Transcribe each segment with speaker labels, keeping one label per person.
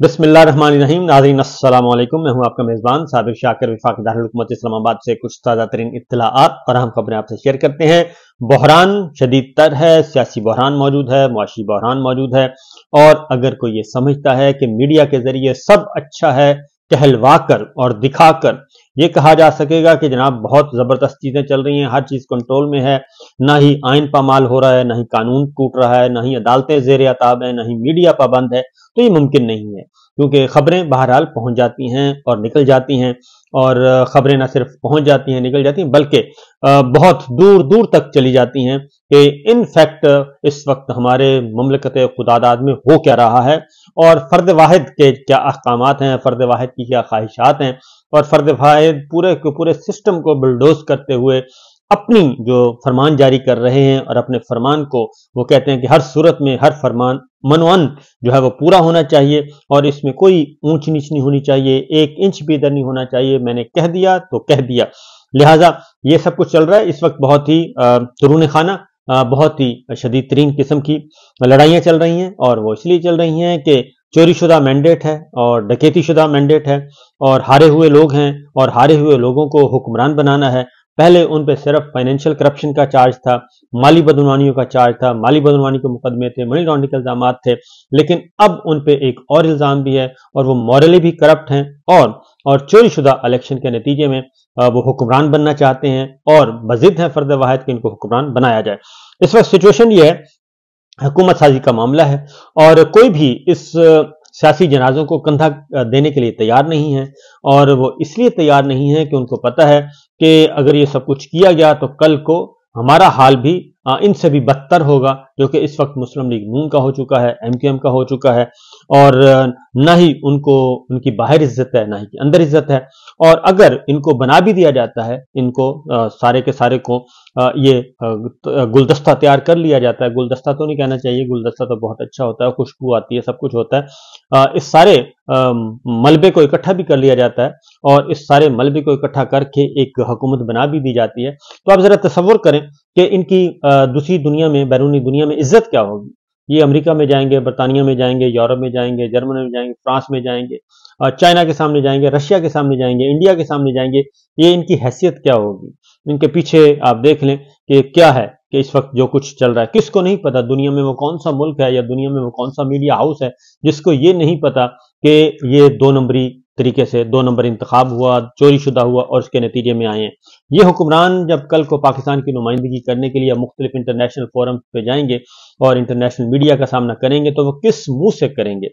Speaker 1: रहीम नाजीन वालेकुम मैं हूँ आपका मेज़बान साबिर शाकर विफाक दारकूमत इस्लामाबाद से कुछ ताज़ा तरीन इतलात और हम खबरें आपसे शेयर करते हैं। बहरान शदीद तर है, सियासी बहरान मौजूद है, मुआशी बहरान मौजूद है। और अगर कोई ये समझता है कि मीडिया के ज़रिए सब अच्छा है कहलवा कर और दिखाकर। ये कहा जा सकेगा कि जनाब बहुत ज़बरदस्त चीज़ें चल रही हैं, हर चीज़ कंट्रोल में है। ना ही आयन पामाल हो रहा है, ना ही कानून टूट रहा है, ना ही अदालतें जेर अताब है, ना ही मीडिया पाबंद है तो ये मुमकिन नहीं है। क्योंकि खबरें बहरहाल पहुँच जाती हैं और निकल जाती हैं और खबरें ना सिर्फ़ पहुँच जाती हैं, निकल जाती हैं, बल्कि बहुत दूर दूर तक चली जाती हैं कि इन फैक्ट, इस वक्त हमारे ममलकत खुदादाद में हो क्या रहा है और फ़र्द वाहिद के क्या अहकाम हैं, फ़र्द वाहिद की क्या ख्वाहिशात हैं और फ़र्द वाहिद पूरे के पूरे सिस्टम को बुलडोज करते हुए अपनी जो फरमान जारी कर रहे हैं और अपने फरमान को वो कहते हैं कि हर सूरत में हर फरमान मनवन जो है वो पूरा होना चाहिए और इसमें कोई ऊंच नीच नहीं होनी चाहिए, एक इंच भी इधर नहीं होना चाहिए। मैंने कह दिया तो कह दिया। लिहाजा ये सब कुछ चल रहा है। इस वक्त बहुत ही तरुण खाना बहुत ही शदीद तरीन किस्म की लड़ाइयाँ चल रही हैं और वो इसलिए चल रही हैं कि चोरी शुदा मैंडेट है और डकैती शुदा मैंडेट है और हारे हुए लोग हैं और हारे हुए लोगों को हुक्मरान बनाना है। पहले उन पर सिर्फ़ फाइनेंशियल करप्शन का चार्ज था, माली बदनवानियों का चार्ज था, माली बदनवानी के मुकदमे थे मनी लॉन्ड्रिंग के इल्ज़ाम थे, लेकिन अब उन पर एक और इल्ज़ाम भी है और वो मॉरली भी करप्ट हैं और और चोरी शुदा इलेक्शन के नतीजे में वो हुक्मरान बनना चाहते हैं और मजिद है फर्द वाहिद कि इनको हुक्मरान बनाया जाए। इस वक्त सिचुएशन ये है, हुकूमत साजी का मामला है और कोई भी इस सियासी जनाजों को कंधा देने के लिए तैयार नहीं है और वो इसलिए तैयार नहीं है कि उनको पता है कि अगर ये सब कुछ किया गया तो कल को हमारा हाल भी इनसे भी बदतर होगा जो कि इस वक्त मुस्लिम लीग नून का हो चुका है एम क्यू का हो चुका है। और ना ही उनको उनकी बाहर इज़्ज़त है ना ही अंदर इज़्ज़त है। और अगर इनको बना भी दिया जाता है इनको आ, सारे के सारे को आ, ये गुलदस्ता तैयार कर लिया जाता है। गुलदस्ता तो नहीं कहना चाहिए गुलदस्ता तो बहुत अच्छा होता है खुशबू आती है सब कुछ होता है। इस सारे मलबे को इकट्ठा भी कर लिया जाता है और इस सारे मलबे को इकट्ठा करके एक हुकूमत बना भी दी जाती है। तो आप जरा तस्वुर करें कि इनकी दूसरी दुनिया में बैरूनी दुनिया में इज़्ज़त क्या होगी। ये अमेरिका में जाएँगे, बरतानिया में जाएँगे, यूरोप में जाएँगे, जर्मनी में जाएँगे, फ्रांस में जाएँगे चाइना के सामने जाएँगे, रशिया के सामने जाएँगे, इंडिया के सामने जाएँगे, ये इनकी हैसियत क्या होगी? इनके पीछे आप देख लें कि क्या है कि इस वक्त जो कुछ चल रहा है। किसको नहीं पता दुनिया में वो कौन सा मुल्क है या दुनिया में वो कौन सा मीडिया हाउस है, जिसको ये नहीं पता कि ये दो नंबरी तरीके से दो नंबर इंतखब हुआ चोरी शुदा हुआ और उसके नतीजे में आए हैं। ये हुक्मरान जब कल को पाकिस्तान की नुमाइंदगी करने के लिए मुख्तलिफ़ इंटरनेशनल फोरम पे जाएँगे और इंटरनेशनल मीडिया का सामना करेंगे तो वो किस मुँह से करेंगे?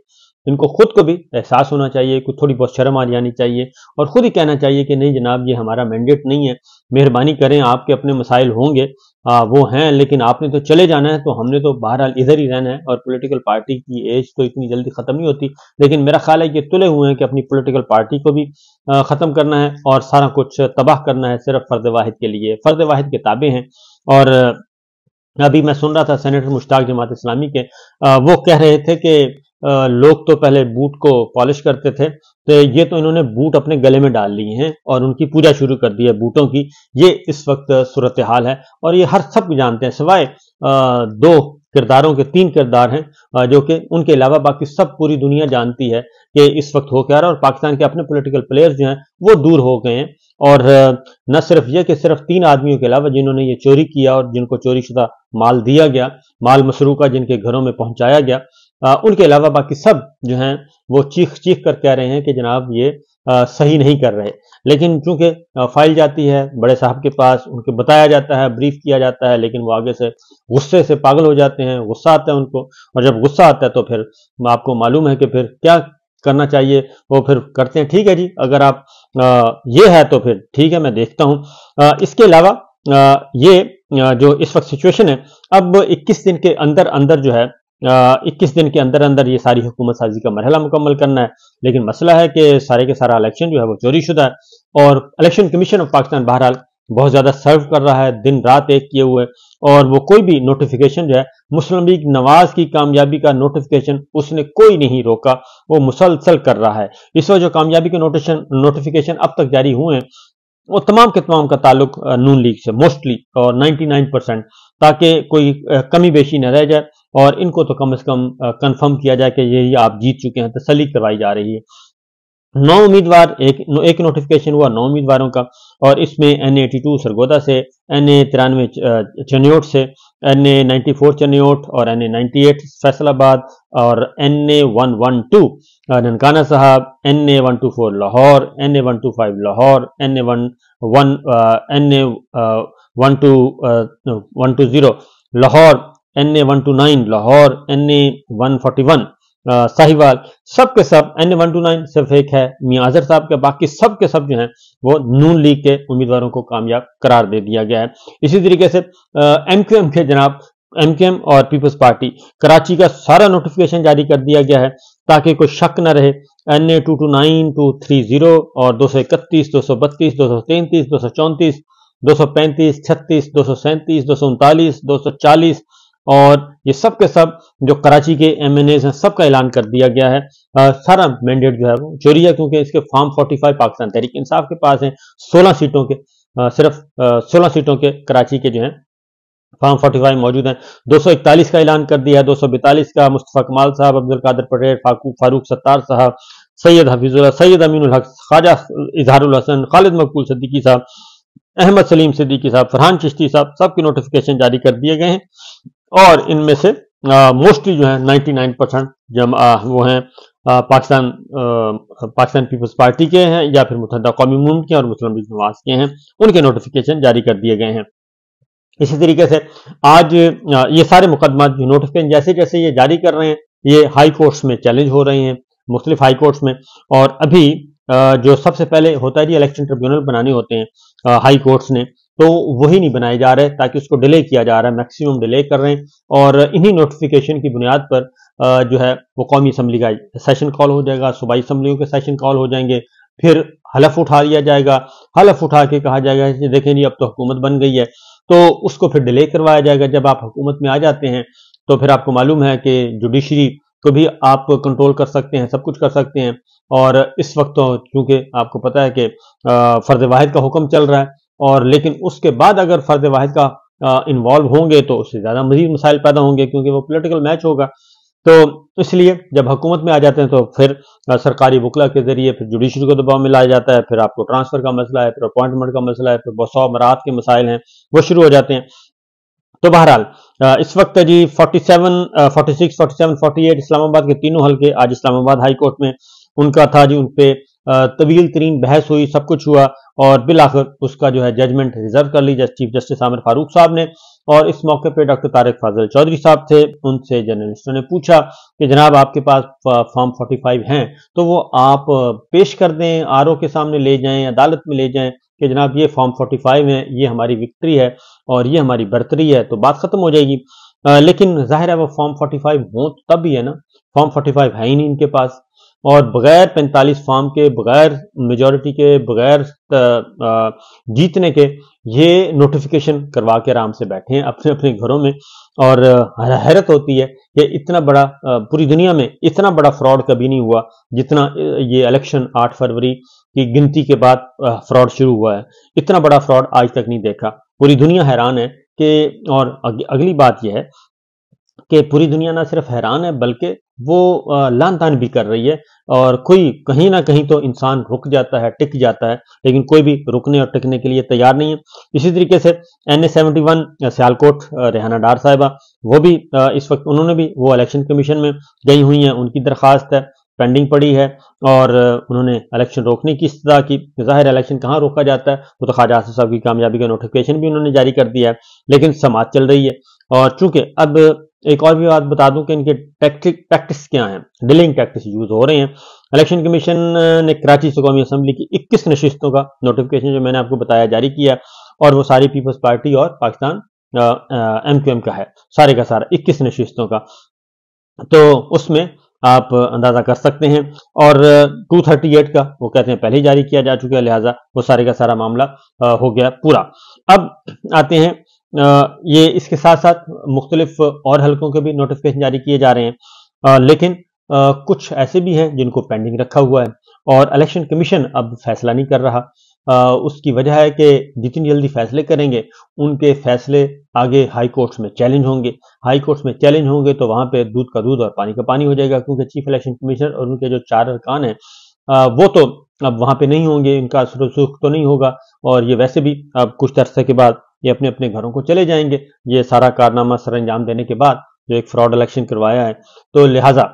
Speaker 1: इनको खुद को भी एहसास होना चाहिए, कुछ थोड़ी बहुत शर्म आ जानी चाहिए और खुद ही कहना चाहिए कि नहीं जनाब, ये हमारा मैंडेट नहीं है। मेहरबानी करें, आपके अपने मसाइल होंगे आ, वो हैं लेकिन आपने तो चले जाना है तो हमने तो बहरहाल इधर ही रहना है और पॉलिटिकल पार्टी की एज तो इतनी जल्दी ख़त्म नहीं होती। लेकिन मेरा ख्याल है कि तुले हुए हैं कि अपनी पॉलिटिकल पार्टी को भी ख़त्म करना है और सारा कुछ तबाह करना है सिर्फ़ फ़र्द वाहिद के लिए। फ़र्द वाहिद के ताबे हैं और अभी मैं सुन रहा था सेनेटर मुश्ताक जमात इस्लामी के आ, वो कह रहे थे कि लोग तो पहले बूट को पॉलिश करते थे तो ये तो इन्होंने बूट अपने गले में डाल लिए हैं और उनकी पूजा शुरू कर दी है बूटों की। ये इस वक्त सूरत हाल है और ये हर सब जानते हैं, सिवाय दो किरदारों के, तीन किरदार हैं जो कि उनके अलावा बाकी सब पूरी दुनिया जानती है कि इस वक्त हो क्या रहा है और पाकिस्तान के अपने पॉलिटिकल प्लेयर्स जो हैं, वो दूर हो गए हैं। और न सिर्फ़ ये कि सिर्फ़ तीन आदमियों के अलावा जिन्होंने ये चोरी किया और जिनको चोरी शुदा माल दिया गया, माल मसरू का जिनके घरों में पहुँचाया गया आ, उनके अलावा बाकी सब जो हैं वो चीख चीख कर कह रहे हैं कि जनाब ये आ, सही नहीं कर रहे। लेकिन चूँकि फ़ाइल जाती है बड़े साहब के पास उनको बताया जाता है ब्रीफ किया जाता है लेकिन वो आगे से गुस्से से पागल हो जाते हैं गुस्सा आता है उनको और जब गुस्सा आता है तो फिर आपको मालूम है कि फिर क्या करना चाहिए वो फिर करते हैं ठीक है जी अगर आप आ, ये है तो फिर ठीक है मैं देखता हूँ। इसके अलावा ये जो इस वक्त सिचुएशन है अब 21 दिन के अंदर अंदर जो है इक्कीस दिन के अंदर अंदर ये सारी हुकूमत साजी का मरहला मुकम्मल करना है। लेकिन मसला है कि सारे के सारा इलेक्शन जो है वो चोरी शुदा है और इलेक्शन कमीशन ऑफ़ पाकिस्तान बहरहाल बहुत ज़्यादा सर्व कर रहा है, दिन रात एक किए हुए और वो कोई भी नोटिफिकेशन जो है मुस्लिम लीग नवाज़ की कामयाबी का नोटिफिकेशन उसने कोई नहीं रोका, वो मुसलसल कर रहा है। इस वक्त जो कामयाबी के नोटिशन नोटिफिकेशन अब तक जारी हुए हैं। वो तमाम के तमाम का ताल्लुक नून लीग से मोस्टली और 99 परसेंट ताकि कोई कमी बेशी न रह जाए। और इनको तो कम से कम कंफर्म किया जाए कि यही आप जीत चुके हैं तसली करवाई जा रही है। नौ उम्मीदवार, एक एक नोटिफिकेशन हुआ नौ उम्मीदवारों का, और इसमें N A eighty two Sargodha से एन ए तिरानवे चनियोट से N A ninety four Chiniot और N A ninety eight Faisalabad, और N A one one two Nankana Sahib N A one two four Lahore N A one two five Lahore N A one one N A one two one two zero Lahore N A one two nine Lahore N A one forty one Sahiwal सब के सब N A one two nine सिर्फ़ एक है, मियाँ अजहर साहब के, बाकी सब के सब जो हैं, वो नून लीग के उम्मीदवारों को कामयाब करार दे दिया गया है। इसी तरीके से एम क्यू एम के जनाब एम के एम और पीपल्स पार्टी कराची का सारा नोटिफिकेशन जारी कर दिया गया है, ताकि कोई शक न रहे। N A two two nine two three zero और दो सौ इकतीस, दो सौ बत्तीस, दो सौ तैंतीस, दो सौ चौंतीस, दो सौ पैंतीस, छत्तीस, दो सौ सैंतीस, दो सौ उनतालीस, दो सौ चालीस और ये सब के सब जो कराची के एम एन हैं सबका ऐलान कर दिया गया है। आ, सारा मैंडेट जो है वो चोरी है क्योंकि इसके फॉर्म 45 पाकिस्तान तहरीक इंसाफ के पास हैं 16 सीटों के आ, सिर्फ़ आ, 16 सीटों के कराची के जो हैं फॉर्म 45 मौजूद हैं। 241 का ऐलान कर दिया है 242 का मुस्तफ़ा कमाल साहब अब्दुल कादिर पटेल फाकू फारूक सत्तार साहब सैयद हफीजुल्ला सैयद अमीन हक ख्वाजा इजहारुल हसन खालिद मकबूल सद्दीकी साहब अहमद सलीम सिद्दीकी साहब फरहान चिश्ती साहब सबके नोटिफिकेशन जारी कर दिए गए हैं। और इनमें से मोस्टली जो है 99 परसेंट जब वो हैं पाकिस्तान पाकिस्तान पीपल्स पार्टी के हैं या फिर मुतहदा कौमी मुल्क के और मुस्लिम लीग नवाज़ के हैं। उनके नोटिफिकेशन जारी कर दिए गए हैं। इसी तरीके से आज ये सारे मुकदमा जो नोटिफिकेशन जैसे जैसे ये जारी कर रहे हैं, ये हाई कोर्ट्स में चैलेंज हो रहे हैं, मुख्तलिफ़ हाई कोर्ट्स में। और अभी जो सबसे पहले होता है जी इलेक्शन ट्रिब्यूनल बनाने होते हैं हाई कोर्ट्स ने तो वही नहीं बनाए जा रहे, ताकि उसको डिले किया जा रहा है मैक्सिमम डिले कर रहे हैं। और इन्हीं नोटिफिकेशन की बुनियाद पर जो है, वो कौमी असम्बली का सेशन कॉल हो जाएगा सूबाई असम्बलियों के सेशन कॉल हो जाएँगे। फिर हलफ उठा लिया जाएगा। हलफ उठा के कहा जाएगा कि देखें जी, अब तो हुकूमत बन गई है। तो उसको फिर डिले करवाया जाएगा। जब आप हुकूमत में आ जाते हैं तो फिर आपको मालूम है कि जुडिशरी को भी आप कंट्रोल कर सकते हैं, सब कुछ कर सकते हैं। और इस वक्त तो चूँकि आपको पता है कि फ़र्ज़ वाहिद का हुक्म चल रहा है और लेकिन उसके बाद अगर फर्द वाहिद का इन्वॉल्व होंगे तो उससे ज़्यादा मजीद मसाइल पैदा होंगे क्योंकि वो पोलिटिकल मैच होगा। तो इसलिए जब हुकूमत में आ जाते हैं तो फिर सरकारी वकला के ज़रिए फिर जुडिशरी को दबाव में लाया जाता है फिर आपको ट्रांसफ़र का मसला है फिर अपॉइंटमेंट का मसला है फिर बहुत सौ मरात के मसाइल हैं वो शुरू हो जाते हैं। तो बहरहाल इस वक्त जी 47, 46, 47, 48 इस्लामाबाद के तीनों हल्के आज इस्लामाबाद हाई कोर्ट में उनका था जी उन पर तवील तरीन बहस हुई सब कुछ हुआ और बिल आखिर उसका जो है जजमेंट रिज़र्व कर ली just chief justice Aamir Farooq साहब ने और इस मौके पे डॉक्टर तारिक फाजल चौधरी साहब थे उनसे जर्नलिस्टों ने पूछा कि जनाब आपके पास फॉर्म 45 हैं तो वो आप पेश कर दें आर के सामने ले जाएँ अदालत में ले जाएँ कि जनाब ये फॉर्म 45 है ये हमारी विक्ट्री है और ये हमारी बर्तरी है तो बात खत्म हो जाएगी। आ, लेकिन ज़ाहिर है वो फॉर्म 45 हो तब भी है ना फॉर्म 45 है ही नहीं इनके पास। और बगैर 45 फॉर्म के, बगैर मेजोरिटी के, बगैर जीतने के ये नोटिफिकेशन करवा के आराम से बैठे हैं अपने अपने घरों में। और हैरत होती है कि इतना बड़ा पूरी दुनिया में इतना बड़ा फ्रॉड कभी नहीं हुआ जितना ये इलेक्शन 8 फरवरी की गिनती के बाद फ्रॉड शुरू हुआ है। इतना बड़ा फ्रॉड आज तक नहीं देखा। पूरी दुनिया हैरान है कि, और अगली बात यह है कि पूरी दुनिया ना सिर्फ़ हैरान है, बल्कि वो लान तान भी कर रही है। और कोई कहीं ना कहीं तो इंसान रुक जाता है, टिक जाता है, लेकिन कोई भी रुकने और टिकने के लिए तैयार नहीं है। इसी तरीके से N A seventy one Sialkot Rehana Dar साहिबा, वो भी इस वक्त उन्होंने भी वो इलेक्शन कमीशन में गई हुई हैं, उनकी दरख्वास्त है पेंडिंग पड़ी है, और उन्होंने इलेक्शन रोकने की इस्तः की। ज़ाहिर इलेक्शन कहाँ रोका जाता है, वो तो ख्वाजा साहब की कामयाबी का नोटिफिकेशन भी उन्होंने जारी कर दिया है, लेकिन समाज चल रही है। और चूँकि अब एक और भी बात बता दूँ कि इनके टैक्टिक टैक्टिस क्या हैं? डिलिंग टैक्टिस यूज़ हो रहे हैं। इलेक्शन कमीशन ने कराची से कौमी असम्बली की 21 नशिस्तों का नोटिफिकेशन जो मैंने आपको बताया जारी किया और वो सारी पीपल्स पार्टी और पाकिस्तान एम क्यू एम का है। सारे का सारा 21 नशिस्तों का। तो उसमें आप अंदाज़ा कर सकते हैं, और 238 का वो कहते हैं पहले ही जारी किया जा चुका है, लिहाजा वो सारे का सारा मामला हो गया पूरा। अब आते हैं ये इसके साथ साथ मुख्तलिफ़ और हलकों के भी नोटिफिकेशन जारी किए जा रहे हैं। लेकिन कुछ ऐसे भी हैं जिनको पेंडिंग रखा हुआ है और इलेक्शन कमीशन अब फैसला नहीं कर रहा। उसकी वजह है कि जितनी जल्दी फैसले करेंगे, उनके फैसले आगे हाई कोर्ट्स में चैलेंज होंगे। हाई कोर्ट्स में चैलेंज होंगे तो वहाँ पे दूध का दूध और पानी का पानी हो जाएगा क्योंकि चीफ इलेक्शन कमीशनर और उनके जो चार अरकान हैं वो तो अब वहाँ पे नहीं होंगे, इनका सुख तो नहीं होगा। और ये वैसे भी अब कुछ अरसे के बाद ये अपने अपने घरों को चले जाएँगे। ये सारा कारनामा सर अंजाम देने के बाद जो एक फ्रॉड इलेक्शन करवाया है तो लिहाजा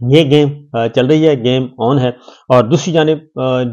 Speaker 1: ये गेम चल रही है गेम ऑन है। और दूसरी जानब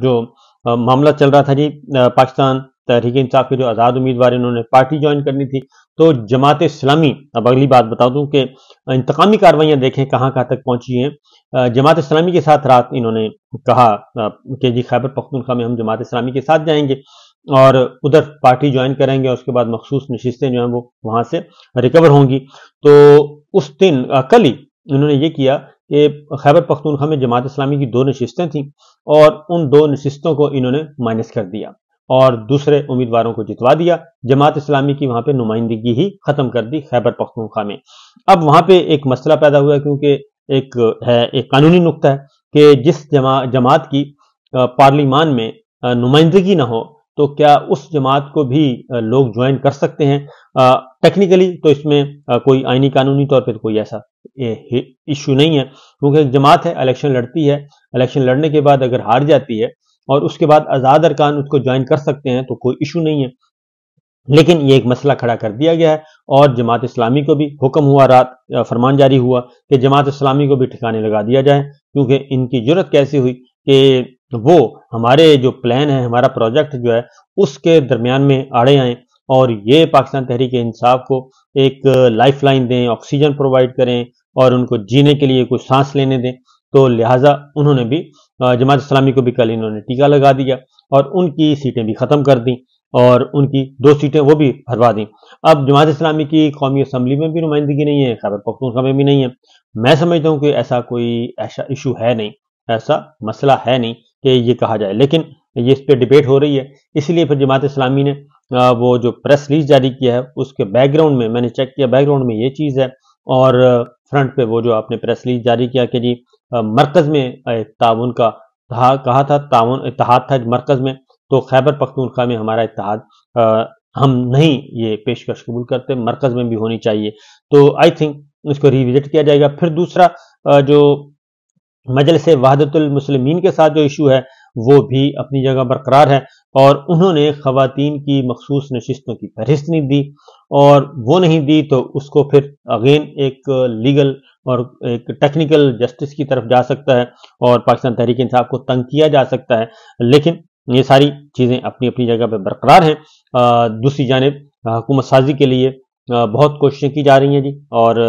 Speaker 1: जो मामला चल रहा था जी पाकिस्तान तहरीक इंसाफ के जो आज़ाद उम्मीदवार इन्होंने पार्टी ज्वाइन करनी थी तो जमात इस्लामी, अब अगली बात बता दूँ कि इंतकामी कार्रवाइयाँ देखें कहाँ कहाँ तक पहुँची हैं। जमात इस्लामी के साथ रात इन्होंने कहा कि जी खैबर पख्तूनखा में हम जमात इस्लामी के साथ जाएँगे। और उधर पार्टी ज्वाइन करेंगे और उसके बाद मखसूस नशस्तें जो हैं वो वहाँ से रिकवर होंगी। तो उस दिन कल ही उन्होंने ये किया कि खैबर पख्तूनखा में जमात इस्लामी की दो नशस्तें थीं और उन दो नशस्तों को इन्होंने माइनस कर दिया और दूसरे उम्मीदवारों को जितवा दिया। जमात इस्लामी की वहाँ पे नुमाइंदगी ही खत्म कर दी खैबर पख्तूनखा में। अब वहाँ पे एक मसला पैदा हुआ क्योंकि एक है, एक कानूनी नुकता है कि जिस जमा, जमात की पार्लिमान में नुमाइंदगी ना हो तो क्या उस जमात को भी लोग ज्वाइन कर सकते हैं? टेक्निकली तो इसमें कोई आईनी कानूनी तौर पर कोई ऐसा इश्यू नहीं है। क्योंकि एक जमात है इलेक्शन लड़ती है। इलेक्शन लड़ने के बाद अगर हार जाती है और उसके बाद आज़ाद अरकान उसको ज्वाइन कर सकते हैं तो कोई इशू नहीं है। लेकिन ये एक मसला खड़ा कर दिया गया है और जमात इस्लामी को भी हुक्म हुआ रात फरमान जारी हुआ कि जमात इस्लामी को भी ठिकाने लगा दिया जाए। क्योंकि इनकी ज़रूरत कैसी हुई कि वो हमारे जो प्लान है, हमारा प्रोजेक्ट जो है, उसके दरमियान में आड़े आए और ये पाकिस्तान तहरीक इंसाफ को एक लाइफ लाइन दें ऑक्सीजन प्रोवाइड करें और उनको जीने के लिए कुछ सांस लेने दें। तो लिहाजा उन्होंने भी जमात इस्लामी को भी कल इन्होंने टीका लगा दिया और उनकी सीटें भी ख़त्म कर दी और उनकी दो सीटें वो भी भरवा दी। अब जमात इस्लामी की कौमी असम्बली में भी नुमाइंदगी नहीं है, खैबर पख्तूनखा में भी नहीं है। मैं समझता हूँ कि ऐसा कोई ऐसा इशू है नहीं, ऐसा मसला है नहीं। कि ये कहा जाए। लेकिन ये इस पर डिबेट हो रही है। इसलिए फिर जमात इस्लामी ने वो जो प्रेस रिलीज़ जारी किया है, उसके बैकग्राउंड में, मैंने चेक किया बैकग्राउंड में ये चीज़ है और फ्रंट पे वो जो आपने प्रेस रिलीज़ जारी किया कि जी मरकज में ताउन का कहा था ताउन इतिहाद था मरकज में तो खैबर पख्तूनख्वा में हमारा इतिहाद हम नहीं ये पेशकश कबूल करते, मरकज में भी होनी चाहिए। तो आई थिंक इसको रिविजिट किया जाएगा। फिर दूसरा जो मजलिस वहादतुल मुस्लिमीन के साथ जो इशू है, वो भी अपनी जगह बरकरार है और उन्होंने खातन की मखसूस नशस्तों की फहरिस्त नहीं दी और वो नहीं दी तो उसको फिर अगेन एक लीगल और एक टेक्निकल जस्टिस की तरफ़ जा सकता है और पाकिस्तान तहरीक इंसाफ को तंग किया जा सकता है। लेकिन ये सारी चीज़ें अपनी अपनी जगह पर बरकरार हैं। दूसरी जानब, हुकूमत साजी के लिए बहुत कोशिशें की जा रही हैं जी और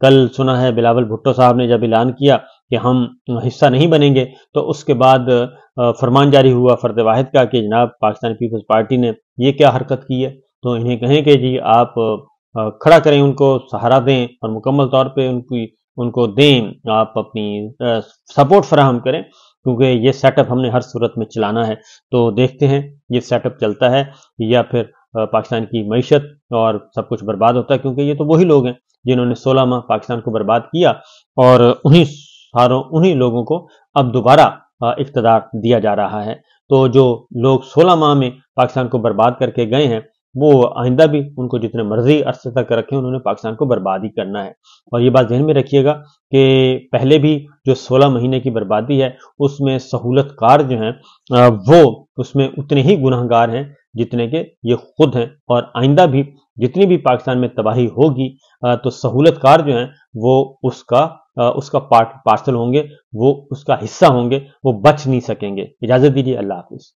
Speaker 1: कल सुना है बिलावल भुट्टो साहब ने जब ऐलान किया कि हम हिस्सा नहीं बनेंगे तो उसके बाद फरमान जारी हुआ, फर्द वाहिद का, कि जनाब पाकिस्तान पीपल्स पार्टी ने ये क्या हरकत की है? तो इन्हें कहें कि जी आप खड़ा करें उनको, सहारा दें और मुकम्मल तौर पर उनकी, उनको दें, आप अपनी सपोर्ट फराहम करें, क्योंकि ये सेटअप हमने हर सूरत में चलाना है। तो देखते हैं, ये सेटअप चलता है या फिर पाकिस्तान की मीशत और सब कुछ बर्बाद होता है, क्योंकि ये तो वही लोग हैं जिन्होंने 16 माह पाकिस्तान को बर्बाद किया और उन्हीं सारों उन्हीं लोगों को अब दोबारा इकतदार दिया जा रहा है। तो जो लोग 16 माह में पाकिस्तान को बर्बाद करके गए हैं, वो आइंदा भी उनको जितने मर्ज़ी अरसे तक रखें, उन्होंने पाकिस्तान को बर्बाद ही करना है। और ये बात जहन में रखिएगा कि पहले भी जो 16 महीने की बर्बादी है, उसमें सहूलतकार जो हैं वो उसमें उतने ही गुनाहगार हैं जितने के ये खुद हैं। और आइंदा भी जितनी भी पाकिस्तान में तबाही होगी तो सहूलतकार जो हैं, वो उसका उसका पार्ट पार्सल होंगे, वो उसका हिस्सा होंगे, वो बच नहीं सकेंगे। इजाज़त दीजिए अल्लाह हाफिज़।